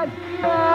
Alaska.